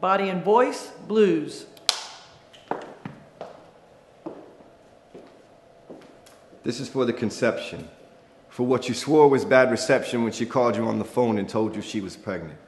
Body and voice, Bluz. This is for the conception, for what you swore was bad reception when she called you on the phone and told you she was pregnant.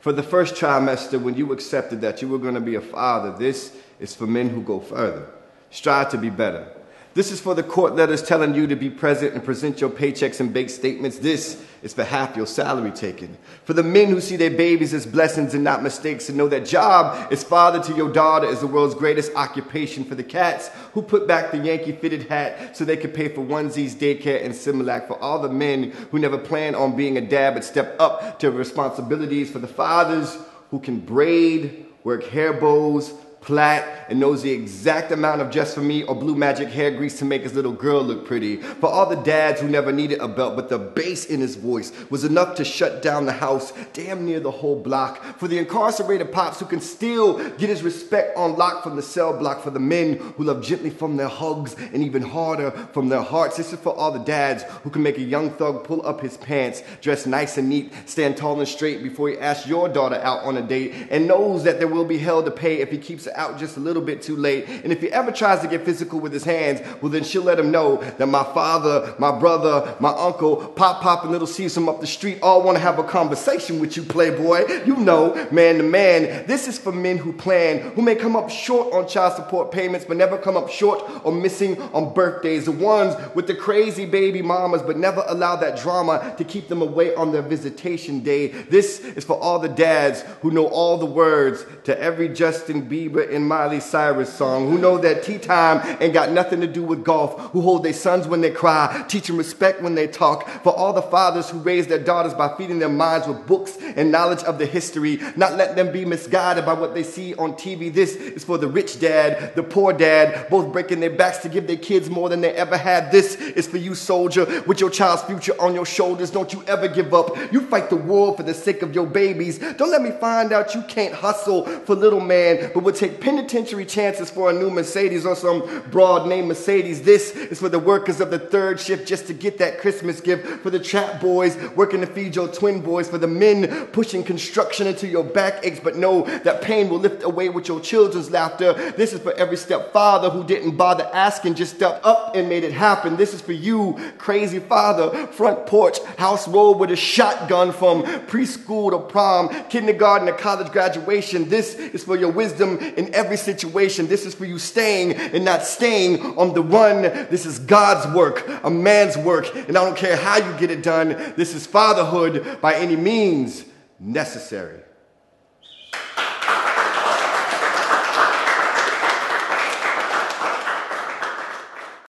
For the first trimester, when you accepted that you were going to be a father, this is for men who go further. Strive to be better. This is for the court letters telling you to be present and present your paychecks and bank statements. This is for half your salary taken. For the men who see their babies as blessings and not mistakes and know that job is father to your daughter is the world's greatest occupation. For the cats who put back the Yankee fitted hat so they could pay for onesies, daycare, and Similac. For all the men who never planned on being a dad but step up to responsibilities. For the fathers who can braid, work hair bows, Plat and knows the exact amount of just for me or blue magic hair grease to make his little girl look pretty. For all the dads who never needed a belt, but the bass in his voice was enough to shut down the house, damn near the whole block. For the incarcerated pops who can still get his respect on lock from the cell block. For the men who love gently from their hugs and even harder from their hearts. This is for all the dads who can make a young thug pull up his pants, dress nice and neat, stand tall and straight before he asks your daughter out on a date, and knows that there will be hell to pay if he keeps out just a little bit too late. And if he ever tries to get physical with his hands, well, then she'll let him know that my father, my brother, my uncle, Pop Pop, and little Caesar up the street all want to have a conversation with you, Playboy. You know, man to man. This is for men who plan, who may come up short on child support payments, but never come up short or missing on birthdays. The ones with the crazy baby mamas, but never allow that drama to keep them away on their visitation day. This is for all the dads who know all the words to every Justin Bieber and Miley Cyrus song, who know that tea time ain't got nothing to do with golf, who hold their sons when they cry, teach them respect when they talk, for all the fathers who raise their daughters by feeding their minds with books and knowledge of the history, not let them be misguided by what they see on TV. This is for the rich dad, the poor dad, both breaking their backs to give their kids more than they ever had. This is for you, soldier, with your child's future on your shoulders. Don't you ever give up. You fight the war for the sake of your babies. Don't let me find out you can't hustle for little man, but we'll take penitentiary chances for a new Mercedes or some broad name Mercedes. This is for the workers of the third shift just to get that Christmas gift. For the trap boys working to feed your twin boys. For the men pushing construction into your back aches, but know that pain will lift away with your children's laughter. This is for every stepfather who didn't bother asking, just stepped up and made it happen. This is for you, crazy father, front porch, house roll with a shotgun from preschool to prom, kindergarten to college graduation. This is for your wisdom in every situation. This is for you staying and not staying on the run. This is God's work, a man's work, and I don't care how you get it done. This is fatherhood by any means necessary.